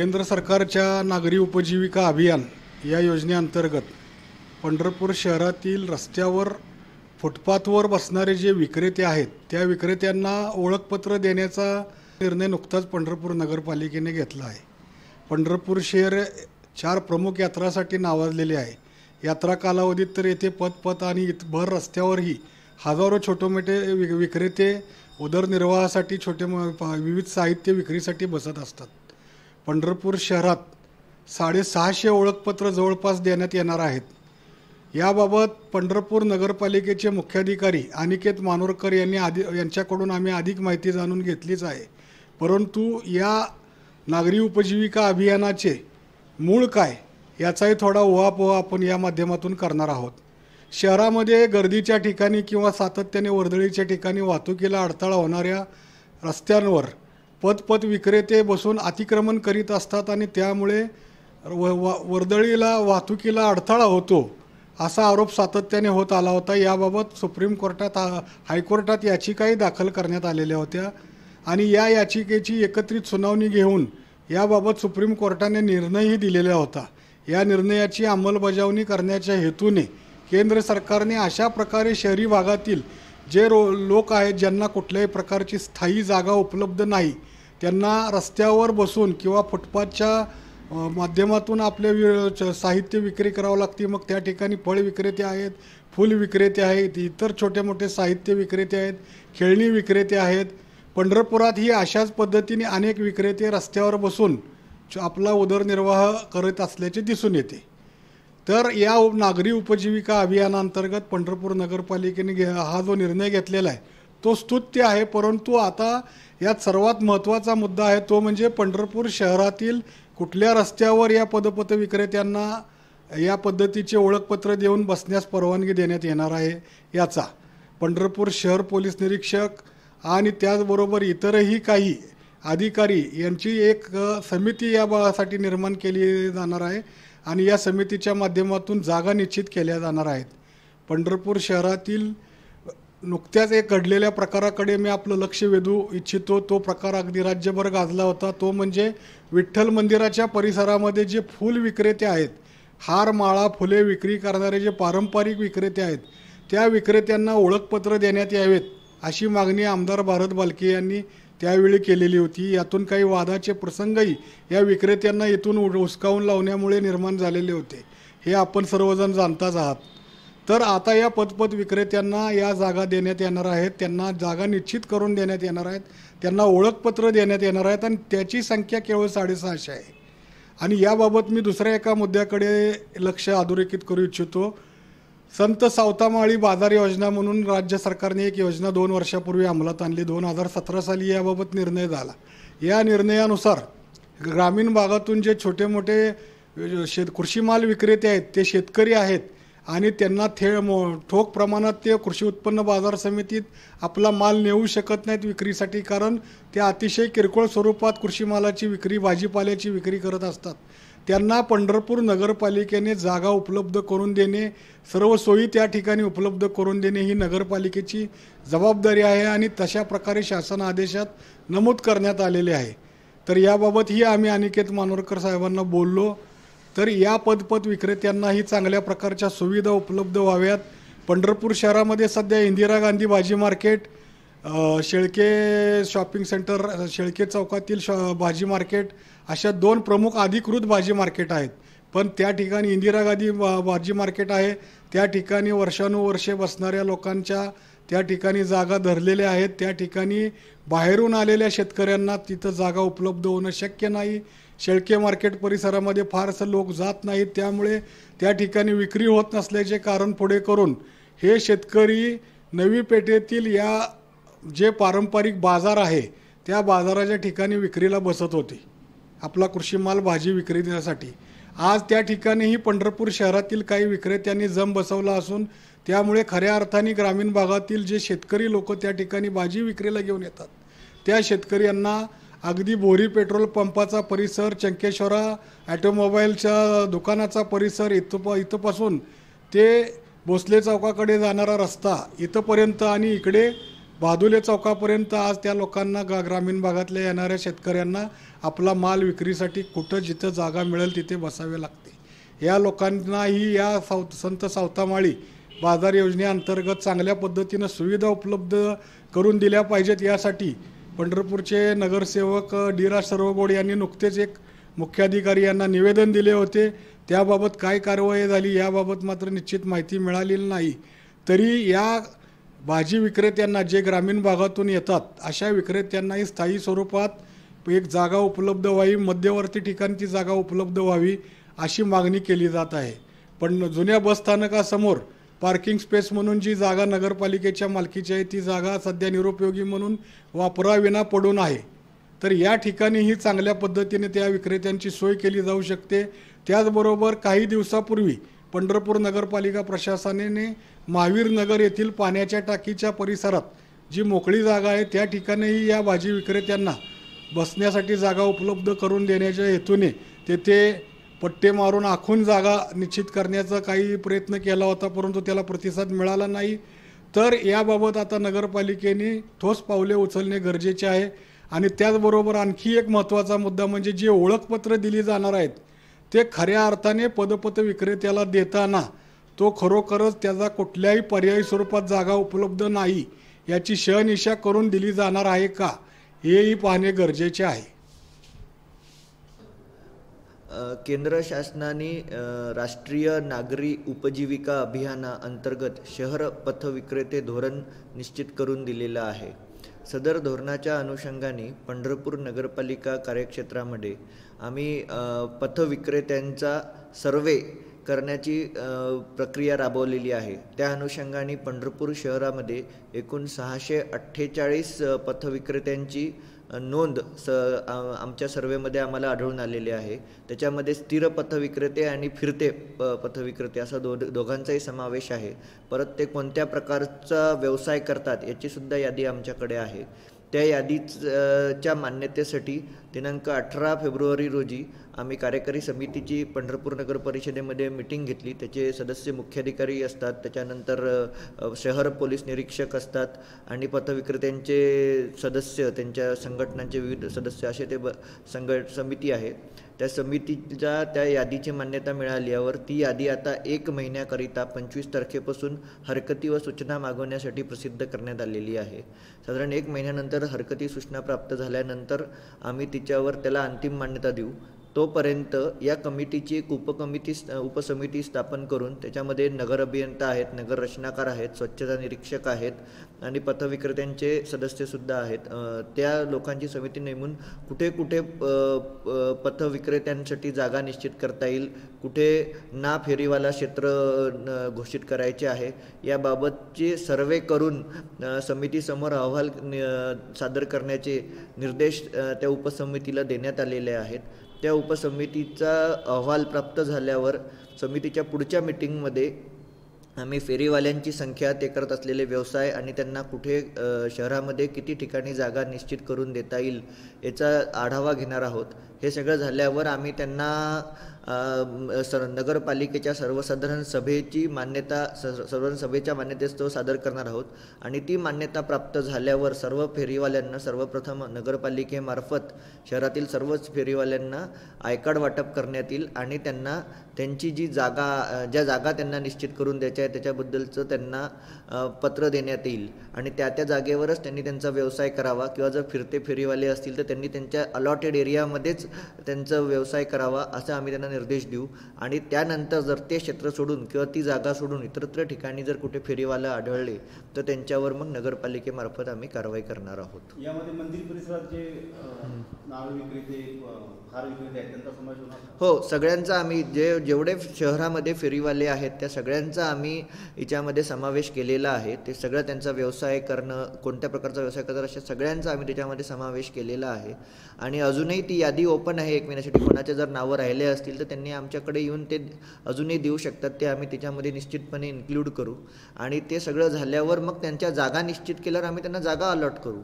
केंद्र सरकारच्या नागरी उपजीविका अभियान या योजनेअंतर्गत पंढरपूर शहरातील रस्त्यावर फुटपाथवर बसणारे जे विक्रेते आहेत त्या विक्रेत्यांना ओळखपत्र देण्याचा निर्णय नुकताच पंढरपूर नगरपालिकेने घेतला आहे. पंढरपूर शहर चार प्रमुख यात्रासाठी नावाजलेले आहे. यात्रा कालावधीत तर येथे पथपथ आणि भर रस्त्यावरही हजारो छोटे मोठे विक्रेते उदरनिर्वाहासाठी छोटे मो- विविध साहित्य विक्रीसाठी बसत असतात. पंढरपूर शहरात साडेसहाशे ओळखपत्र जवळपास देण्यात येणार आहेत. याबाबत पंढरपूर नगरपालिकेचे मुख्याधिकारी अनिकेत मानोरकर यांनी आधी यांच्याकडून आम्ही अधिक माहिती जाणून घेतलीच आहे. परंतु या नागरी उपजीविका अभियानाचे मूळ काय याचाही थोडा उहापोह आपण या माध्यमातून करणार आहोत. शहरामध्ये गर्दीच्या ठिकाणी किंवा सातत्याने वर्दळीच्या ठिकाणी वाहतुकीला अडथळा होणाऱ्या रस्त्यांवर पदपद विक्रेते बसून अतिक्रमण करीत असतात आणि त्यामुळे व वा- वर्दळीला वाहतुकीला अडथळा होतो असा आरोप सातत्याने होत आला होता. याबाबत सुप्रीम कोर्टात हायकोर्टात याचिकाही दाखल करण्यात आलेल्या होत्या आणि या याचिकेची एकत्रित सुनावणी घेऊन याबाबत सुप्रीम कोर्टाने निर्णयही दिलेला होता. या निर्णयाची अंमलबजावणी करण्याच्या हेतूने केंद्र सरकारने अशा प्रकारे शहरी भागातील जे रो लोक आहेत ज्यांना कुठल्याही प्रकारची स्थायी जागा उपलब्ध नाही त्यांना रस्त्यावर बसून किंवा फुटपाथच्या माध्यमातून आपले वि- च- साहित्य विक्री करावं लागते. मग त्या ठिकाणी फळ विक्रेते आहेत फूल विक्रेते आहेत इतर छोटे मोठे साहित्य विक्रेते आहेत खेळणी विक्रेते आहेत. पंढरपुरात ही अशाच पद्धतीने अनेक विक्रेते रस्त्यावर बसून च- आपला उदरनिर्वाह करत असल्याचे दिसून येते. तर या नागरी उपजीविका अभियानांतर्गत पंढरपूर नगरपालिकेने घे हा जो निर्णय घेतलेला आहे तो स्तुत्य आहे. परंतु आता यात सर्वात महत्त्वाचा मुद्दा आहे तो म्हणजे पंढरपूर शहरातील कुठल्या रस्त्यावर या पदपथ विक्रेत्यांना या पद्धतीचे ओळखपत्र देऊन बसण्यास परवानगी देण्यात येणार आहे याचा. पंढरपूर शहर पोलीस निरीक्षक आणि त्याचबरोबर इतरही काही अधिकारी यांची एक समिती समिती यासाठी निर्माण केली जाणार आहे. आणि या समितीच्या माध्यमातून जागा निश्चित केल्या जाणार आहेत. पंढरपूर शहरातील नुकत्याच एक घडलेल्या प्रकाराकडे मी आपलं लक्ष वेधू इच्छितो. तो प्रकार अगदी राज्यभर गाजला होता. तो म्हणजे विठ्ठल मंदिराच्या परिसरामध्ये जे फूल विक्रेते आहेत हार माळा फुले विक्री करणारे जे पारंपरिक विक्रेते आहेत त्या विक्रेत्यांना ओळखपत्र देण्यात यावेत अशी मागणी आमदार भारत बालके यांनी त्यावेळी केलेली होती. यातून काही वादाचे प्रसंगही या विक्रेत्यांना इथून उ- हुसकावून लावण्यामुळे निर्माण झालेले होते. हे आपण सर्वजण जाणताच आहात. तर आता या पदपद विक्रेत्यांना या जागा देण्यात येणार आहेत. त्यांना जागा निश्चित करून देण्यात येणार आहेत. त्यांना ओळखपत्र देण्यात येणार आहेत आणि त्याची संख्या केवळ साडेसहाशे आहे. आणि याबाबत मी दुसऱ्या एका मुद्द्याकडे लक्ष अधोरेखित करू इच्छितो. संत सावतामाळी बाजार योजना म्हणून राज्य सरकारने एक योजना दोन वर्षापूर्वी अंमलात आणली. दोन हजार सतरा साली याबाबत निर्णय झाला. या निर्णयानुसार ग्रामीण भागातून जे छोटे मोठे शेत कृषीमाल विक्रेते आहेत ते शेतकरी आहेत आणि त्यांना थे मो- ठोक प्रमाणात ते कृषी उत्पन्न बाजार समितीत आपला माल नेऊ शकत नाहीत विक्रीसाठी कारण ते अतिशय किरकोळ स्वरूपात कृषी मालाची विक्री भाजीपाल्याची विक्री करत असतात. त्यांना पंढरपूर नगरपालिकेने जागा उपलब्ध करून देणे सर्व सोयी त्या ठिकाणी उपलब्ध करून देणे ही नगरपालिकेची जबाबदारी आहे आणि तशा प्रकारे शासन आदेशात नमूद करण्यात आलेले आहे. तर याबाबतही आम्ही अनिकेत मानोरकर साहेबांना बोललो. तर या पदपथ विक्रेत्यांनाही चांगल्या प्रकारच्या सुविधा उपलब्ध व्हाव्यात. पंढरपूर शहरामध्ये सध्या इंदिरा गांधी भाजी market Shelke shopping centre Shelke चौकातील शॉ भाजी मार्केट अशा दोन प्रमुख अधिकृत भाजी मार्केट आहेत. पण त्या ठिकाणी इंदिरा गांधी भाजी मार्केट आहे. त्या ठिकाणी वर्षानुवर्षे बसणाऱ्या लोकांच्या त्या ठिकाणी जागा धरलेल्या आहेत. त्या ठिकाणी बाहेरून आलेल्या शेतकऱ्यांना तिथं जागा उपलब्ध होणं शक्य नाही. शेळके मार्केट परिसरामध्ये फारसं लोक जात नाहीत. त्यामुळे त्या ठिकाणी विक्री होत नसल्याचे कारण पुढे करून हे शेतकरी नवी पेठेतील या जे पारंपरिक बाजार आहे त्या बाजाराच्या ठिकाणी विक्रीला बसत होते. आपला कृषी माल भाजी विक्रेत्यासाठी. आज त्या ठिकाणीही पंढरपूर शहरातील काही विक्रेत्यांनी जम बसवला असून त्यामुळे खऱ्या अर्थाने ग्रामीण भागातील जे शेतकरी लोक त्या ठिकाणी भाजी विक्रीला घेऊन येतात. त्या शेतकऱ्यांना अगदी बोरी पेट्रोल पंपाचा परिसर चंकेश्वरा ॲटोमोबाईलच्या दुकानाचा परिसर इथं इथंपासून ते भोसले चौकाकडे जाणारा रस्ता इथंपर्यंत आणि इकडे बादुले चौकापर्यंत आज त्या लोकांना गा ग्रामीण भागातल्या येणाऱ्या शेतकऱ्यांना आपला माल विक्रीसाठी कुठं जिथं जागा मिळेल तिथे बसावे लागते. या लोकांनाही या साव संत सावतामाळी बाजार योजनेअंतर्गत चांगल्या पद्धतीनं सुविधा उपलब्ध करून दिल्या पाहिजेत यासाठी पंढरपूरचे नगरसेवक डी रा सर्वगोड यांनी नुकतेच एक मुख्याधिकारी यांना निवेदन दिले होते. त्याबाबत काय कारवाई झाली याबाबत मात्र निश्चित माहिती मिळालेली नाही. तरी या भाजी विक्रेत्यांना जे ग्रामीण भागातून येतात अशा विक्रेत्यांनाही स्थायी स्वरूपात एक जागा उपलब्ध व्हावी मध्यवर्ती ठिकाणची ती जागा उपलब्ध व्हावी अशी मागणी केली जात आहे. पण जुन्या बसस्थानकासमोर पार्किंग स्पेस म्हणून जी जागा नगरपालिकेच्या मालकीची आहे ती जागा सध्या निरुपयोगी म्हणून वापराविना पडून आहे. तर या ठिकाणीही चांगल्या पद्धतीने त्या विक्रेत्यांची सोय केली जाऊ शकते. त्याचबरोबर काही दिवसापूर्वी पंढरपूर नगरपालिका प्रशासनाने महावीर नगर येथील पाण्याच्या टाकीच्या परिसरात जी मोकळी जागा आहे त्या ठिकाणीही या भाजी विक्रेत्यांना बसण्यासाठी जागा उपलब्ध करून देण्याच्या हेतूने तेथे पट्टे मारून आखून जागा निश्चित करण्याचा काही प्रयत्न केला होता परंतु त्याला प्रतिसाद मिळाला नाही. तर याबाबत आता नगरपालिकेने ठोस पावले उचलणे गरजेचे आहे. आणि त्याचबरोबर आणखी एक महत्त्वाचा मुद्दा म्हणजे जे ओळखपत्र दिली जाणार आहेत ते खऱ्या अर्थाने पदपथ विक्रेत्याला देताना तो खरोखरच त्याचा कुठल्याही पर्यायी स्वरूपात जागा उपलब्ध नाही याची शहनिशा करून दिली जाणार आहे का हेही पाहणे गरजेचे आहे. केंद्र शासनाने राष्ट्रीय नागरी उपजीविका अभियाना अंतर्गत शहर पथविक्रेते धोरण निश्चित करून दिलेलं आहे. सदर धोरणाच्या अनुषंगाने पंढरपूर नगरपालिका कार्यक्षेत्रामध्ये आम्ही पथविक्रेत्यांचा सर्वे करण्याची प्रक्रिया राबवलेली आहे. त्या अनुषंगाने पंढरपूर शहरामध्ये एकूण सहाशे अठ्ठेचाळीस पथविक्रेत्यांची नोंद स आमच्या सर्वेमध्ये आम्हाला आढळून आलेली आहे. त्याच्यामध्ये स्थिर पथविक्रेते आणि फिरते प पथविक्रेते असा दो दोघांचाही समावेश आहे. परत ते कोणत्या प्रकारचा व्यवसाय करतात याचीसुद्धा यादी आमच्याकडे आहे. त्या यादीच्या मान्यतेसाठी दिनांक अठरा फेब्रुवारी रोजी आम्ही कार्यकारी समितीची पंढरपूर नगर परिषदेमध्ये मिटिंग घेतली. त्याचे सदस्य मुख्याधिकारी असतात. त्याच्यानंतर शहर पोलीस निरीक्षक असतात आणि पथविक्रेत्यांचे सदस्य त्यांच्या संघटनांचे विविध सदस्य असे ते ब संघ समिती आहे. त्या समितीच्या त्या यादीची मान्यता मिळाल्यावर ती यादी आता एक महिन्याकरिता पंचवीस तारखेपासून हरकती व सूचना मागवण्यासाठी प्रसिद्ध करण्यात आलेली आहे. साधारण एक महिन्यानंतर हरकती सूचना प्राप्त झाल्यानंतर आम्ही तिच्यावर त्याला अंतिम मान्यता देऊ. तोपर्यंत या कमिटीची एक उपकमिटी उपसमिती स्थापन करून त्याच्यामध्ये नगर अभियंता आहेत नगर रचनाकार आहेत स्वच्छता निरीक्षक आहेत आणि पथविक्रेत्यांचे सदस्यसुद्धा आहेत. त्या लोकांची समिती नेमून कुठे कुठे पथविक्रेत्यांसाठी जागा निश्चित करता येईल कुठे ना फेरीवाला क्षेत्र घोषित करायचे आहे याबाबतचे सर्वे करून समितीसमोर अहवाल सादर करण्याचे निर्देश त्या उपसमितीला देण्यात आलेले आहेत. त्या उपसमितीचा अहवाल प्राप्त झाल्यावर समितीच्या पुढच्या मिटिंगमध्ये आम्ही फेरीवाल्यांची संख्या ते करत असलेले व्यवसाय आणि त्यांना कुठे शहरामध्ये किती ठिकाणी जागा निश्चित करून देता येईल याचा आढावा घेणार आहोत. हे सगळं झाल्यावर आम्ही त्यांना सर नगरपालिकेच्या सर्वसाधारण सभेची मान्यता सर्व सभेच्या मान्यतेस्तव सादर करणार आहोत. आणि ती मान्यता प्राप्त झाल्यावर सर्व फेरीवाल्यांना सर्वप्रथम नगरपालिकेमार्फत शहरातील सर्वच फेरीवाल्यांना आयकार्ड वाटप करण्यात येईल आणि त्यांना त्यांची जी जागा ज्या जागा त्यांना निश्चित करून द्यायच्या आहे त्याच्याबद्दलचं त्यांना पत्र देण्यात येईल. आणि त्या त्या जागेवरच त्यांनी त्यांचा व्यवसाय करावा किंवा जर फिरते फेरीवाले असतील तर त्यांनी त्यांच्या अलॉटेड एरियामध्येच त्यांचा व्यवसाय करावा असं आम्ही त्यांना निर्देश देऊ. आणि त्यानंतर जर ते क्षेत्र सोडून किंवा ती जागा सोडून इतरत्र ठिकाणी जर कुठे फेरीवाला आढळले तर त्यांच्यावर मग नगरपालिकेमार्फत आम्ही कारवाई करणार आहोत. यामध्ये मंदिर परिसरात जे विक्रेते हो सगळ्यांचा आम्ही जे जेवढे शहरामध्ये फेरीवाले आहेत त्या सगळ्यांचा आम्ही याच्यामध्ये समावेश केलेला आहे. ते सगळं त्यांचा व्यवसाय करणं कोणत्या प्रकारचा व्यवसाय करतात अशा सगळ्यांचा आम्ही त्याच्यामध्ये समावेश केलेला आहे. आणि अजूनही ती यादी ओपन आहे एक महिन्यासाठी कोणाचे जर नावं राहिले असतील तर त्यांनी आमच्याकडे येऊन ते अजूनही देऊ शकतात ते आम्ही त्याच्यामध्ये निश्चितपणे इन्क्लूड करू. आणि ते सगळं झाल्यावर मग त्यांच्या जागा निश्चित केल्यावर आम्ही त्यांना जागा अलॉट करू.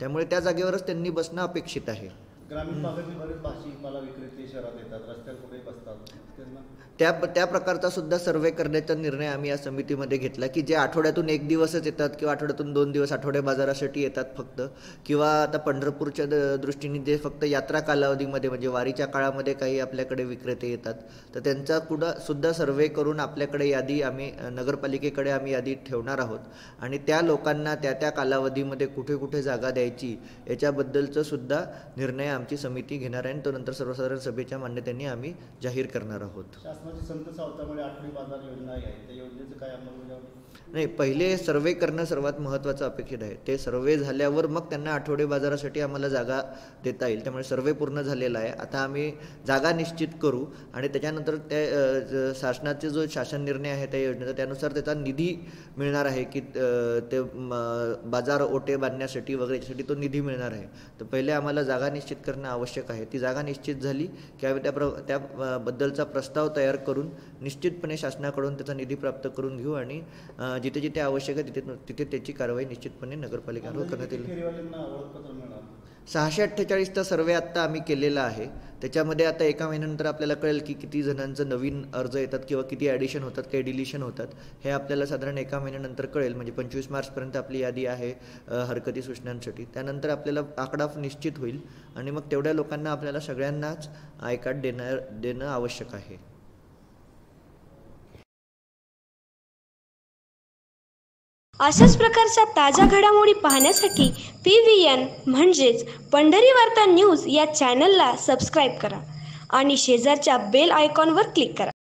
त्यामुळे त्या जागेवरच त्यांनी बसणं अपेक्षित आहे. ग्रामीण भागातील बरेच भाजीपाला विक्रेते शहरात येतात रस्त्यात कुठे बसतात त्यांना त्या त्या प्रकारचा सुद्धा सर्वे करण्याचा निर्णय आम्ही या समितीमध्ये घेतला की जे आठवड्यातून एक दिवसच येतात किंवा आठवड्यातून दोन दिवस आठवड्या बाजारासाठी येतात फक्त. किंवा आता पंढरपूरच्या द- दृष्टीने जे फक्त यात्रा कालावधीमध्ये म्हणजे वारीच्या काळामध्ये काही आपल्याकडे विक्रेते येतात तर त्यांचा कुठं सुद्धा सर्वे करून आपल्याकडे यादी आम्ही नगरपालिकेकडे आम्ही यादी ठेवणार आहोत. आणि त्या लोकांना त्या त्या कालावधीमध्ये कुठे कुठे जागा द्यायची याच्याबद्दलचं सुद्धा निर्णय आमची समिती घेणार आहे आणि तो नंतर सर्वसाधारण सभेच्या मान्यतेने आम्ही जाहीर करणार आहोत. नाही पहिले सर्वे करणं सर्वात महत्त्वाचं अपेक्षित आहे. ते सर्वे झाल्यावर मग त्यांना आठवडे बाजारासाठी आम्हाला जागा देता येईल. त्यामुळे सर्वे पूर्ण झालेला आहे. आता आम्ही जागा निश्चित करू आणि त्याच्यानंतर त्या शासनाचे जो शासन निर्णय आहे त्या योजनेचा त्यानुसार त्याचा निधी मिळणार आहे की ते बाजार ओटे बांधण्यासाठी वगैरे याच्यासाठी तो निधी मिळणार आहे. तर पहिले आम्हाला जागा निश्चित करणं आवश्यक आहे. ती जागा निश्चित झाली की त्या प्र त्या बद्दलचा प्रस्ताव तयार करून निश्चितपणे शासनाकडून त्याचा निधी प्राप्त करून घेऊ आणि जिथे जिथे आवश्यक आहे तिथे तिथे त्याची कारवाई निश्चितपणे नगरपालिकेवर करण्यात येईल. सहाशे अठ्ठेचाळीसचा सर्वे आत्ता आम्ही केलेला आहे. त्याच्यामध्ये आता एका महिन्यानंतर आपल्याला कळेल की किती जणांचं नवीन अर्ज येतात किंवा किती ॲडिशन होतात काही डिलिशन होतात. हे आपल्याला साधारण एका महिन्यानंतर कळेल. म्हणजे पंचवीस मार्चपर्यंत आपली यादी आहे हरकती सूचनांसाठी. त्यानंतर आपल्याला आकडा निश्चित होईल. आणि मग तेवढ्या लोकांना आपल्याला सगळ्यांनाच आय कार्ड देणार देणं आवश्यक आहे. अशाच प्रकारच्या ताज्या घडामोडी पाहण्यासाठी पी व्ही एन म्हणजेच पंढरी वार्ता न्यूज या चॅनलला सबस्क्राईब करा आणि शेजारच्या बेल आयकॉनवर क्लिक करा.